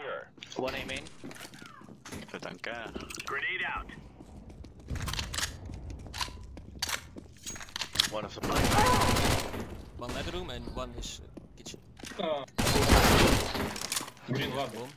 secure. One mean? main. Tatanka. Grenade out. One of supply. Ah! One bedroom and one is uh, kitchen. Uh, green one.